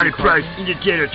Price indicator.